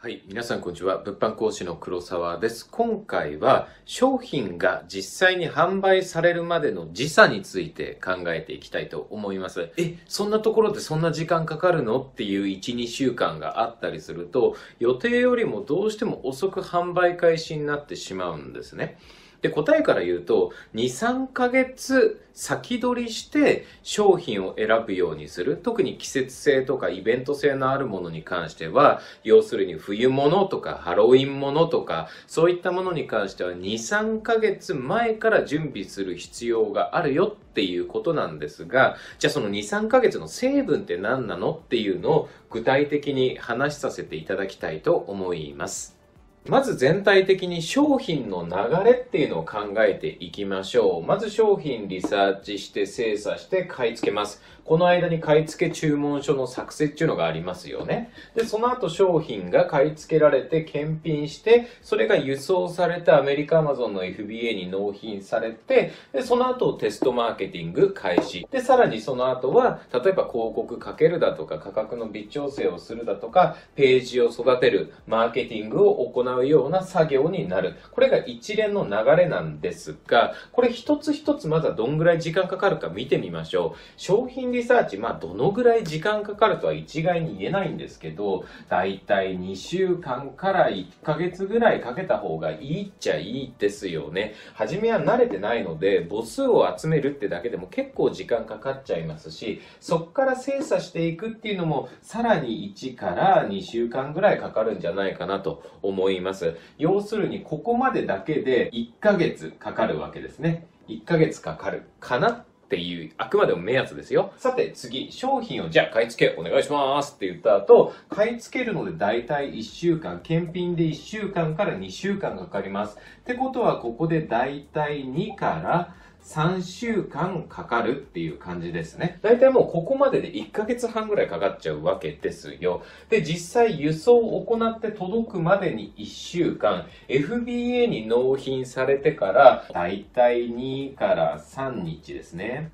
はい。皆さん、こんにちは。物販講師の黒沢です。今回は、商品が実際に販売されるまでの時差について考えていきたいと思います。え、そんなところでそんな時間かかるのっていう1、2週間があったりすると、予定よりもどうしても遅く販売開始になってしまうんですね。で、答えから言うと、2、3ヶ月先取りして商品を選ぶようにする。特に季節性とかイベント性のあるものに関しては、要するに冬物とかハロウィン物とか、そういったものに関しては2、3ヶ月前から準備する必要があるよっていうことなんですが、じゃあその2、3ヶ月の成分って何なのっていうのを具体的に話させていただきたいと思います。まず全体的に商品の流れっていうのを考えていきましょう。まず商品リサーチして精査して買い付けます。この間に買い付け注文書の作成っていうのがありますよね。で、その後商品が買い付けられて検品して、それが輸送されてアメリカアマゾンの FBA に納品されて、で、その後テストマーケティング開始。で、さらにその後は、例えば広告かけるだとか価格の微調整をするだとか、ページを育てる、マーケティングを行ううような作業になる。これが一連の流れなんですが、これ一つ一つまずはどんぐらい時間かかるか見てみましょう。商品リサーチ、まあ、どのぐらい時間かかるとは一概に言えないんですけど、だいたい2週間から1ヶ月ぐらいかけた方がいいっちゃいいですよね。初めは慣れてないので、母数を集めるってだけでも結構時間かかっちゃいますし、そっから精査していくっていうのも、さらに1から2週間ぐらいかかるんじゃないかなと思います。います要するに、ここまでだけで1ヶ月かかるわけですね。1ヶ月かかるかなっていう、あくまでも目安ですよ。さて次、商品をじゃあ買い付けお願いしますって言った後、買い付けるので大体1週間、検品で1週間から2週間かかります。ってことはここで大体2から3週間かかるっていう感じですね。大体もうここまでで1ヶ月半ぐらいかかっちゃうわけですよ。で、実際輸送を行って届くまでに1週間、FBA に納品されてから、だいたい2から3日ですね。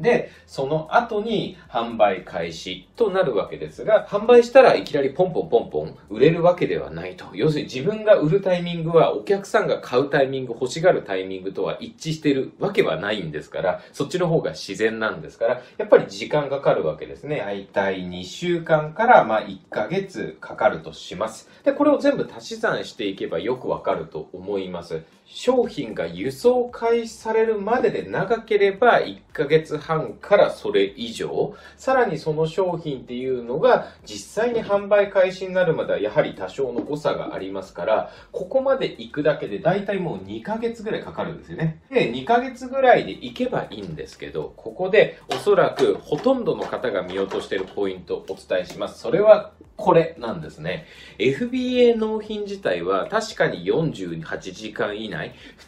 で、その後に販売開始となるわけですが、販売したらいきなりポンポンポンポン売れるわけではないと。要するに自分が売るタイミングはお客さんが買うタイミング、欲しがるタイミングとは一致してるわけはないんですから、そっちの方が自然なんですから、やっぱり時間かかるわけですね。大体2週間からまあ1ヶ月かかるとします。で、これを全部足し算していけばよくわかると思います。商品が輸送開始されるまでで長ければ1ヶ月半からそれ以上、さらにその商品っていうのが実際に販売開始になるまではやはり多少の誤差がありますから、ここまで行くだけで大体もう2ヶ月ぐらいかかるんですよね。で、2ヶ月ぐらいで行けばいいんですけど、ここでおそらくほとんどの方が見落としてるポイントをお伝えします。それはこれなんですね。FBA 納品自体は確かに48時間以内、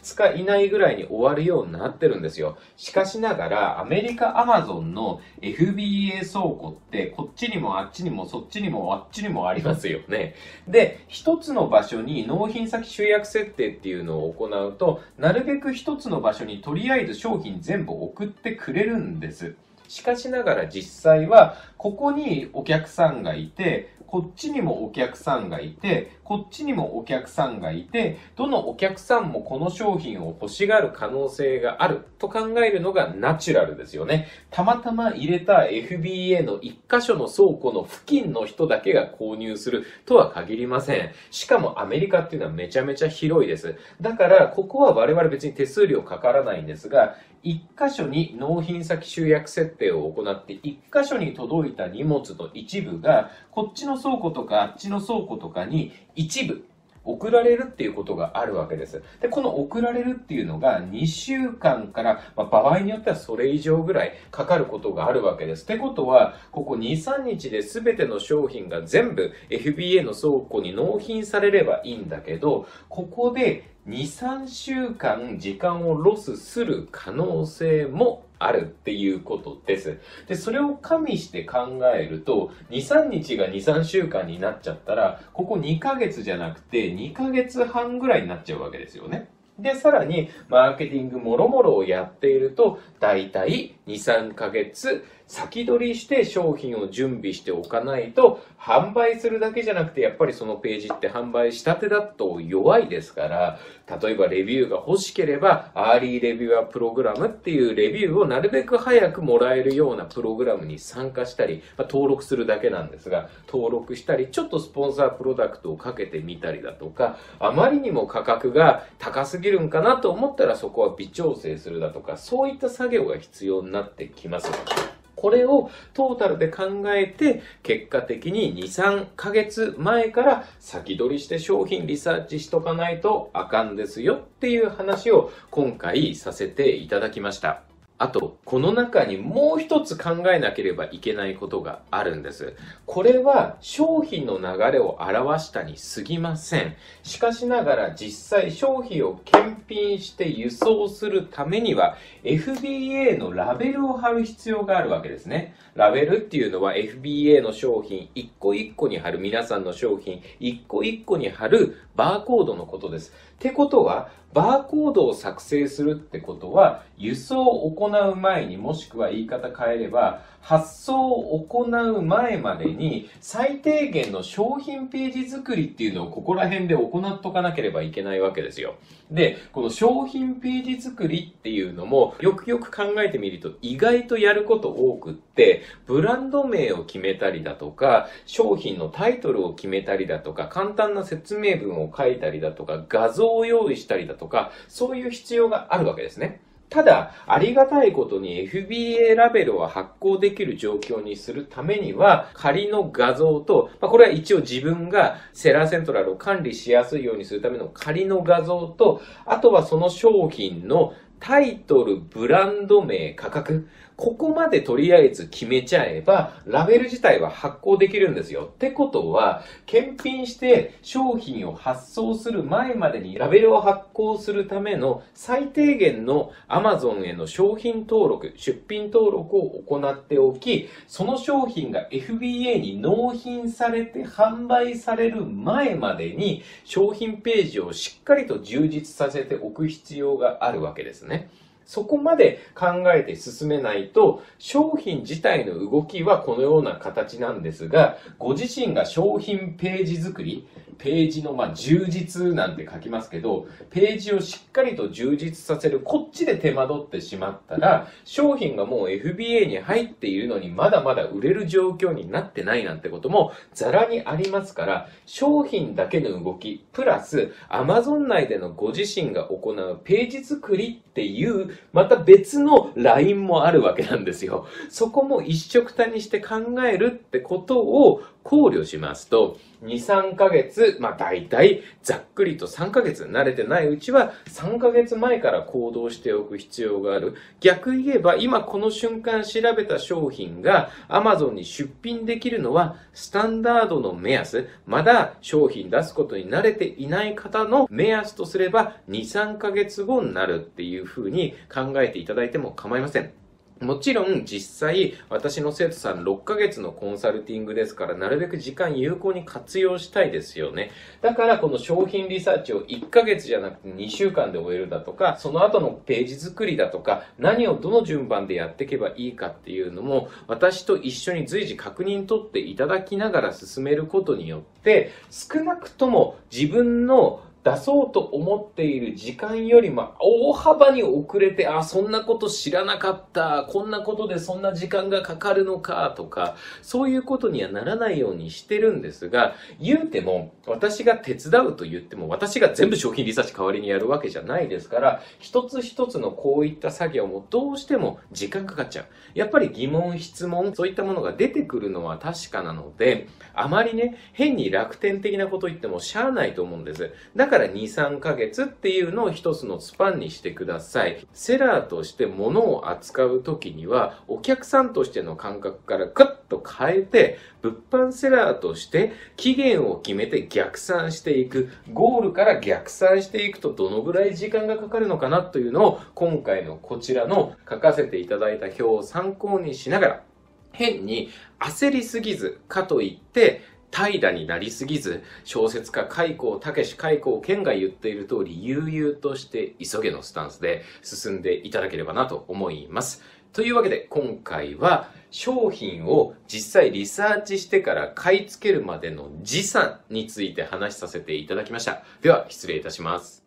2日以内ぐらいに終わるようになってるんですよ。しかしながら、アメリカ Amazon の FBA 倉庫ってこっちにもあっちにもそっちにもあっちにもありますよ ね。で、一つの場所に納品先集約設定っていうのを行うと、なるべく一つの場所にとりあえず商品全部送ってくれるんです。しかしながら実際は、ここにお客さんがいて、こっちにもお客さんがいて、こっちにもお客さんがいて、どのお客さんもこの商品を欲しがる可能性があると考えるのがナチュラルですよね。たまたま入れた FBA の1箇所の倉庫の付近の人だけが購入するとは限りません。しかもアメリカっていうのはめちゃめちゃ広いです。だから、ここは我々別に手数料かからないんですが、1箇所に納品先集約設定を行って、1箇所に届いた荷物の一部が、こっちの倉庫とかあっちの倉庫とかに一部送られるっていうことがあるわけです。で、この送られるっていうのが2週間から、まあ、場合によってはそれ以上ぐらいかかることがあるわけです。ってことは、ここ2、3日で全ての商品が全部 FBA の倉庫に納品されればいいんだけど、ここで2、3週間時間をロスする可能性もあるっていうことです。で、それを加味して考えると、2、3日が2、3週間になっちゃったら、ここ2ヶ月じゃなくて2ヶ月半ぐらいになっちゃうわけですよね。で、さらに、マーケティングもろもろをやっていると、だいたい2、3ヶ月先取りして商品を準備しておかないと、販売するだけじゃなくて、やっぱりそのページって販売したてだと弱いですから、例えばレビューが欲しければ、アーリーレビュアープログラムっていうレビューをなるべく早くもらえるようなプログラムに参加したり、まあ、登録するだけなんですが、登録したり、ちょっとスポンサープロダクトをかけてみたりだとか、あまりにも価格が高すぎるんかなと思ったらそこは微調整するだとか、そういった作業が必要になってきます。これをトータルで考えて、結果的に2、3ヶ月前から先取りして商品リサーチしとかないとあかんですよっていう話を今回させていただきました。あと、この中にもう一つ考えなければいけないことがあるんです。これは商品の流れを表したに過ぎません。しかしながら実際商品を検品して輸送するためには FBA のラベルを貼る必要があるわけですね。ラベルっていうのは FBA の商品一個一個に貼る皆さんの商品一個一個に貼るバーコードのことです。ってことはバーコードを作成するってことは、輸送を行う前にもしくは言い方変えれば、発送を行う前までに最低限の商品ページ作りっていうのをここら辺で行っとかなければいけないわけですよ。で、この商品ページ作りっていうのもよくよく考えてみると意外とやること多くって、ブランド名を決めたりだとか、商品のタイトルを決めたりだとか、簡単な説明文を書いたりだとか、画像を用意したりだとか、そういう必要があるわけですね。ただ、ありがたいことに FBA ラベルを発行できる状況にするためには、仮の画像と、まあ、これは一応自分がセラーセントラルを管理しやすいようにするための仮の画像と、あとはその商品のタイトル、ブランド名、価格、ここまでとりあえず決めちゃえば、ラベル自体は発行できるんですよ。ってことは、検品して商品を発送する前までにラベルを発行するための最低限の Amazon への商品登録、出品登録を行っておき、その商品が FBA に納品されて販売される前までに商品ページをしっかりと充実させておく必要があるわけですね。そこまで考えて進めないと、商品自体の動きはこのような形なんですが、ご自身が商品ページ作り、ページのま充実なんて書きますけど、ページをしっかりと充実させる、こっちで手間取ってしまったら、商品がもう FBA に入っているのにまだまだ売れる状況になってないなんてこともザラにありますから、商品だけの動き、プラス Amazon 内でのご自身が行うページ作りっていうまた別のラインもあるわけなんですよ。そこも一色たにして考えるってことを考慮しますと、2、3ヶ月、まあ大体ざっくりと3ヶ月慣れてないうちは3ヶ月前から行動しておく必要がある。逆言えば今この瞬間調べた商品が Amazon に出品できるのはスタンダードの目安、まだ商品出すことに慣れていない方の目安とすれば2、3ヶ月後になるっていうふうに考えていただいても構いません。もちろん実際私の生徒さん6ヶ月のコンサルティングですからなるべく時間有効に活用したいですよね。だからこの商品リサーチを1ヶ月じゃなくて2週間で終えるだとかその後のページ作りだとか何をどの順番でやっていけばいいかっていうのも私と一緒に随時確認取っていただきながら進めることによって少なくとも自分の出そうと思っている時間よりも大幅に遅れて、あ、そんなこと知らなかった、こんなことでそんな時間がかかるのかとか、そういうことにはならないようにしてるんですが、言うても、私が手伝うと言っても、私が全部商品リサーチ代わりにやるわけじゃないですから、一つ一つのこういった作業もどうしても時間かかっちゃう。やっぱり疑問、質問、そういったものが出てくるのは確かなので、あまりね、変に楽天的なこと言ってもしゃあないと思うんです。だから2、3ヶ月っていうのを一つのスパンにしてください。セラーとして物を扱う時には、お客さんとしての感覚からクッと変えて、物販セラーとして期限を決めて逆算していく。ゴールから逆算していくとどのぐらい時間がかかるのかなというのを今回のこちらの書かせていただいた表を参考にしながら変に焦りすぎずかといって怠惰になりすぎず、小説家開口武史開口健が言っている通り、悠々として急げのスタンスで進んでいただければなと思います。というわけで、今回は、商品を実際リサーチしてから買い付けるまでの時差について話しさせていただきました。では、失礼いたします。